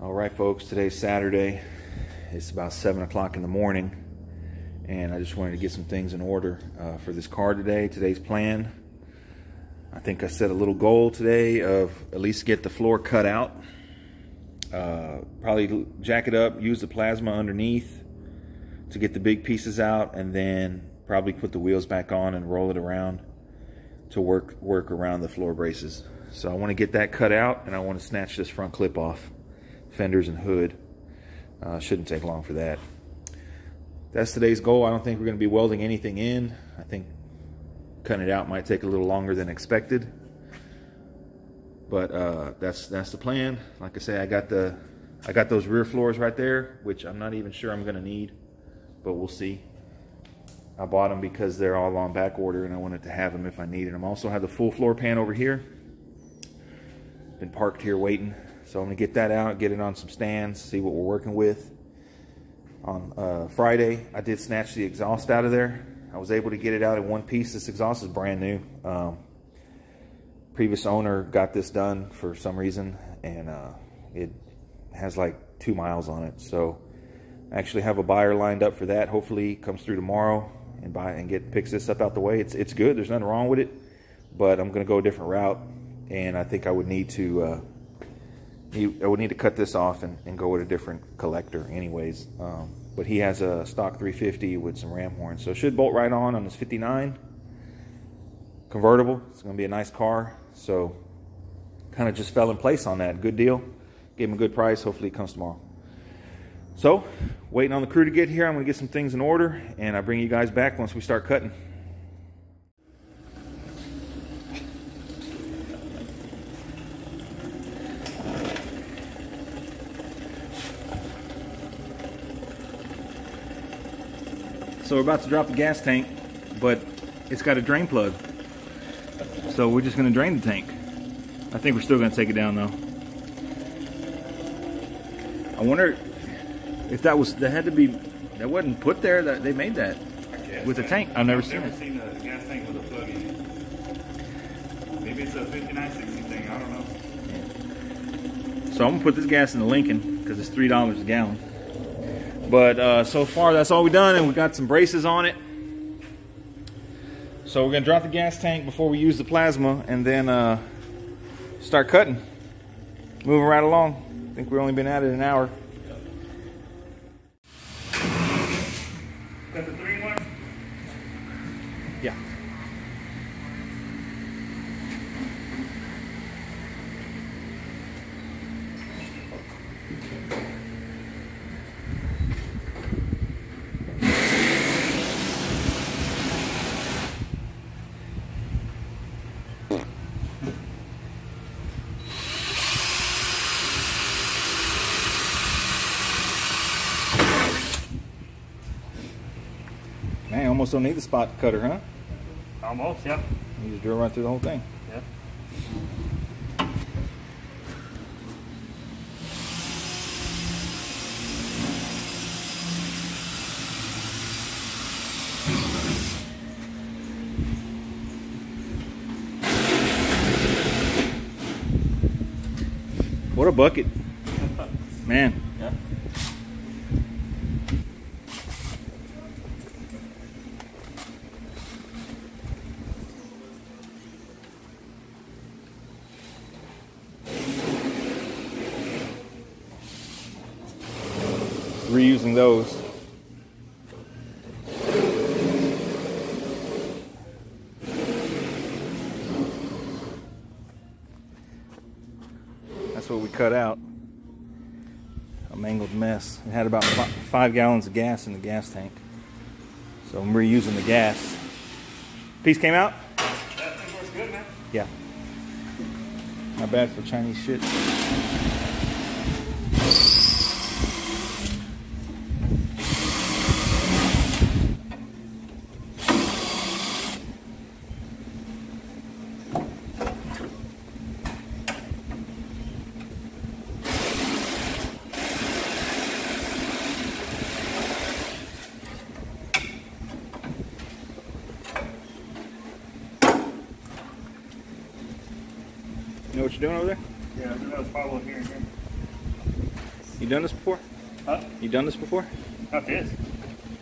All right, folks, today's Saturday. It's about 7 o'clock in the morning, and I just wanted to get some things in order uh, for this car today. Today's plan, I think I set a little goal today of at least get the floor cut out. Uh, probably jack it up, use the plasma underneath to get the big pieces out, and then probably put the wheels back on and roll it around to work work around the floor braces. So I want to get that cut out, and I want to snatch this front clip off fenders and hood. Uh, shouldn't take long for that. That's today's goal. I don't think we're going to be welding anything in. I think cutting it out might take a little longer than expected. But uh, that's that's the plan. Like I say, I got the I got those rear floors right there, which I'm not even sure I'm going to need, but we'll see. I bought them because they're all on back order, and I wanted to have them if I needed them. Also have the full floor pan over here. Been parked here waiting. So I'm gonna get that out, get it on some stands, see what we're working with. On uh, Friday, I did snatch the exhaust out of there. I was able to get it out in one piece. This exhaust is brand new. Um, previous owner got this done for some reason, and uh, it has like two miles on it. So I actually have a buyer lined up for that. Hopefully, comes through tomorrow and buy and get picks this up out the way. It's it's good. There's nothing wrong with it, but I'm gonna go a different route, and I think I would need to. Uh, I would need to cut this off and, and go with a different collector anyways. Um, but he has a stock 350 with some ram horns. So it should bolt right on on this 59. Convertible. It's going to be a nice car. So kind of just fell in place on that. Good deal. Gave him a good price. Hopefully it comes tomorrow. So waiting on the crew to get here. I'm going to get some things in order and I bring you guys back once we start cutting. So we're about to drop the gas tank, but it's got a drain plug. So we're just gonna drain the tank. I think we're still gonna take it down though. I wonder if that was, that had to be, that wasn't put there, that they made that with the tank. I've never I've seen never it. seen a gas tank with a plug in it. Maybe it's a 5960 thing, I don't know. So I'm gonna put this gas in the Lincoln because it's three dollars a gallon. But uh, so far that's all we done, and we got some braces on it. So we're gonna drop the gas tank before we use the plasma, and then uh, start cutting, moving right along. I think we've only been at it an hour. Almost don't need the spot cutter, huh? Almost, yep. You just drill right through the whole thing. Yep. What a bucket. Man. Yep. Reusing those. What we cut out. A mangled mess. It had about five gallons of gas in the gas tank. So I'm reusing the gas. Piece came out? Good. Yeah. Not bad for Chinese shit. What you're doing over there? Yeah, there's another follow here and here. You done this before? Huh? You done this before? Not this.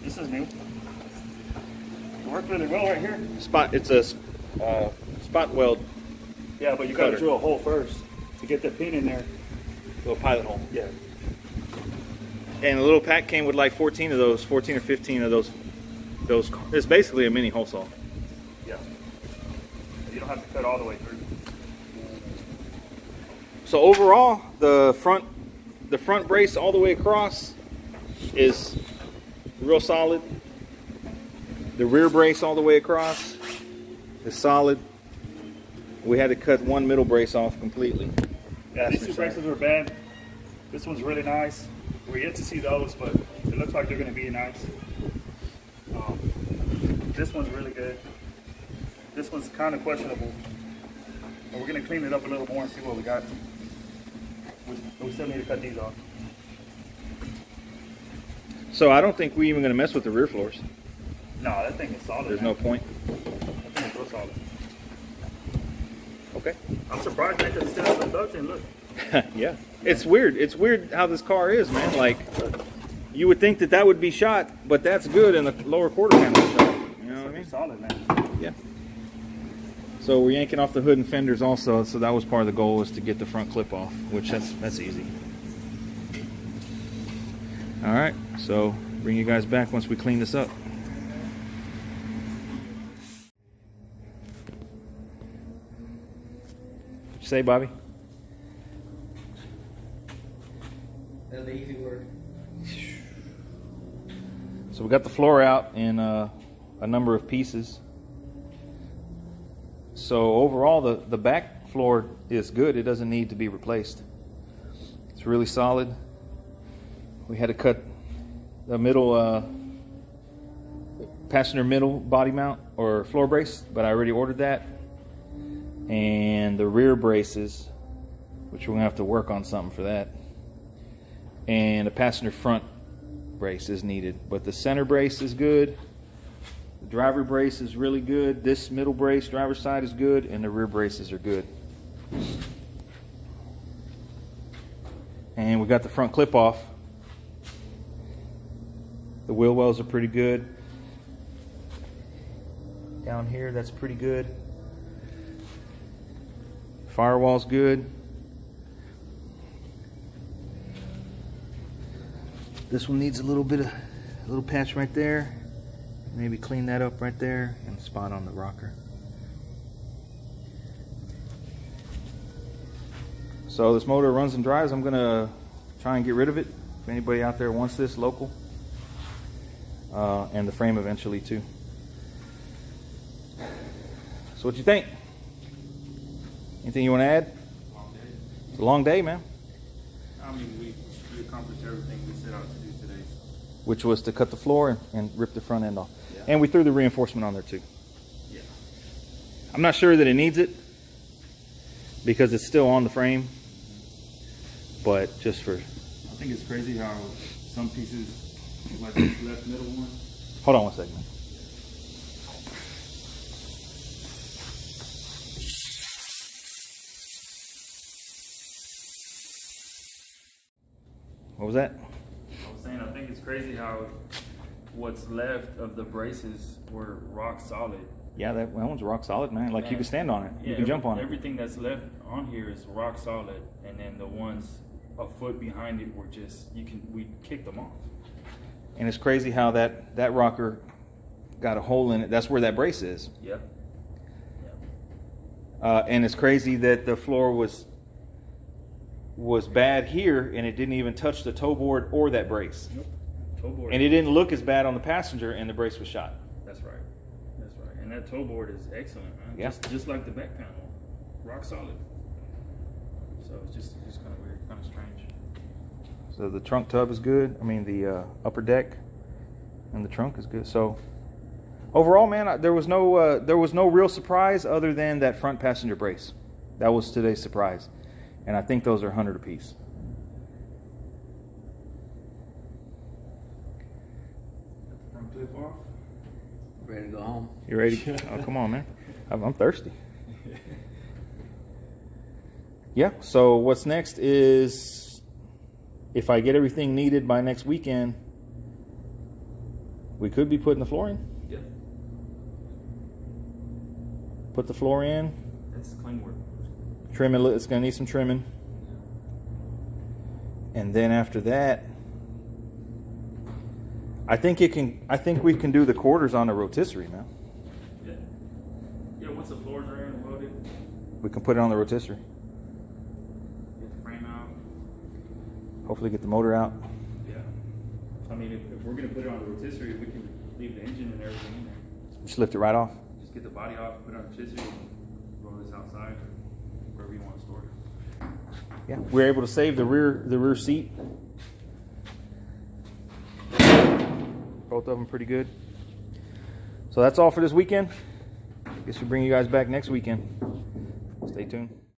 This is new. It worked really well right here. Spot. It's a uh, spot weld Yeah, but you gotta drill a hole first to get the pin in there. little pilot hole. Yeah. And the little pack came with like 14 of those, 14 or 15 of those. Those. It's basically a mini hole saw. Yeah. You don't have to cut all the way through. So overall, the front, the front brace all the way across is real solid. The rear brace all the way across is solid. We had to cut one middle brace off completely. Yeah, these two braces are bad. This one's really nice. We're yet to see those, but it looks like they're gonna be nice. Um, this one's really good. This one's kind of questionable. But we're gonna clean it up a little more and see what we got. We, still need to cut these off. So I don't think we even gonna mess with the rear floors. No, that thing is solid. There's man. no point. That thing is real solid. Okay. I'm surprised because it still have some duct in. Look. yeah. It's weird. It's weird how this car is, man. Like, you would think that that would be shot, but that's good, in the lower quarter panel shot. You know what I mean? Solid, man. Yeah. So we're yanking off the hood and fenders also. So that was part of the goal was to get the front clip off, which that's that's easy. All right. So bring you guys back once we clean this up. What'd you say, Bobby? That's the easy work. So we got the floor out in uh, a number of pieces. So overall, the, the back floor is good. It doesn't need to be replaced. It's really solid. We had to cut the middle uh, passenger middle body mount or floor brace, but I already ordered that. And the rear braces, which we're gonna have to work on something for that. And a passenger front brace is needed, but the center brace is good. Driver brace is really good. This middle brace, driver side is good, and the rear braces are good. And we got the front clip off. The wheel wells are pretty good. Down here, that's pretty good. Firewall's good. This one needs a little bit of a little patch right there. Maybe clean that up right there and spot on the rocker. So this motor runs and drives. I'm gonna try and get rid of it. If anybody out there wants this local, uh, and the frame eventually too. So what you think? Anything you want to add? It's a long day, man. I mean, we, we accomplished everything we set out to do today. Which was to cut the floor and, and rip the front end off. And we threw the reinforcement on there too. Yeah. I'm not sure that it needs it because it's still on the frame. But just for I think it's crazy how some pieces, like this left middle one, hold on one second. What was that? I was saying, I think it's crazy how what's left of the braces were rock solid. Yeah, that, that one's rock solid, man. Like you can stand on it. Yeah, you can jump on it. Everything that's left on here is rock solid, and then the ones a foot behind it were just you can we kicked them off. And it's crazy how that that rocker got a hole in it. That's where that brace is. Yep. Yep. Uh, and it's crazy that the floor was was bad here, and it didn't even touch the toe board or that brace. Toe board. And it didn't look as bad on the passenger, and the brace was shot. That's right. That's right. And that toe board is excellent, man. Yeah. Just, just like the back panel, rock solid. So it's just it's just kind of weird, kind of strange. So the trunk tub is good. I mean, the uh, upper deck and the trunk is good. So overall, man, I, there was no uh, there was no real surprise other than that front passenger brace. That was today's surprise, and I think those are hundred apiece. Front clip off. Ready to go home? You ready? oh, come on, man. I'm, I'm thirsty. Yeah. So what's next is if I get everything needed by next weekend, we could be putting the floor in. Yeah, Put the floor in. that's clean work. Trim it. It's gonna need some trimming. And then after that, I think it can. I think we can do the quarters on the rotisserie now. Yeah. Yeah, once the floors are in and welded, We can put it on the rotisserie. get the frame out. Hopefully, get the motor out. Yeah. I mean, if, if we're gonna put it on the rotisserie, we can leave the engine and everything in there. Just lift it right off. Just get the body off, put it on the rotisserie, and roll this outside, or wherever you want to store it. Yeah, we're able to save the rear the rear seat. Both of them pretty good. So that's all for this weekend. I Guess we'll bring you guys back next weekend. Stay tuned.